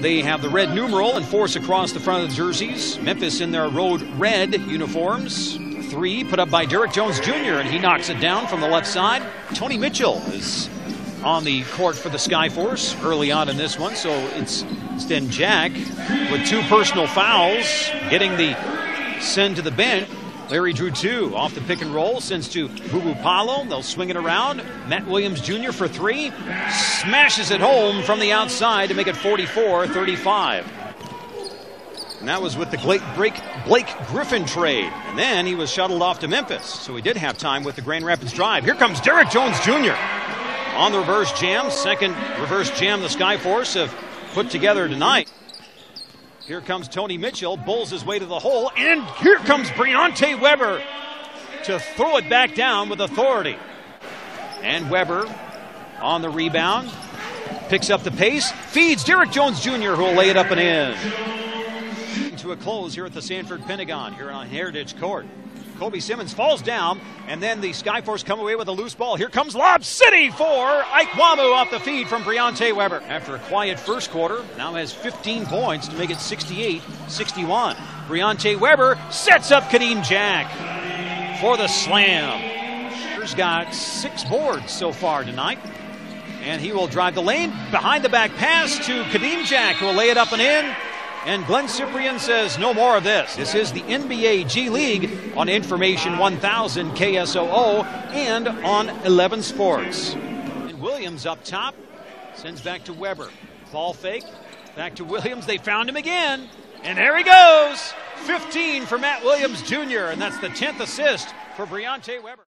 they have the red numeral and force across the front of the jerseys. Memphis in their road red uniforms. Three put up by Derek Jones Jr., and he knocks it down from the left side. Tony Mitchell is on the court for the Skyforce early on in this one, so it's Sten Jack with two personal fouls, getting the send to the bench. Larry Drew II off the pick and roll, sends to Bubu Palo. They'll swing it around. Matt Williams Jr. for three. Smashes it home from the outside to make it 44 35. And that was with the Blake, Blake Griffin trade. And then he was shuttled off to Memphis. So he did have time with the Grand Rapids drive. Here comes Derek Jones Jr. on the reverse jam. Second reverse jam the Skyforce have put together tonight. Here comes Tony Mitchell, bulls his way to the hole, and here comes Briante Weber to throw it back down with authority. And Weber on the rebound, picks up the pace, feeds Derek Jones Jr., who will lay it up and in. To a close here at the Sanford Pentagon, here on Heritage Court. Kobi Simmons falls down, and then the Skyforce come away with a loose ball. Here comes Lob City for Ike Nwamu off the feed from Briante Weber. After a quiet first quarter, now has 15 points to make it 68 61. Briante Weber sets up Kadeem Jack for the slam. He's got six boards so far tonight. And he will drive the lane behind the back pass to Kadeem Jack, who will lay it up and in. And Glenn Cyprien says, no more of this. This is the NBA G League on Information 1000 KSOO and on 11 Sports. And Williams up top, sends back to Weber. Ball fake, back to Williams. They found him again. And there he goes. 15 for Matt Williams Jr., and that's the 10th assist for Briante Weber.